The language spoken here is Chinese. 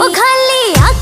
我看你呀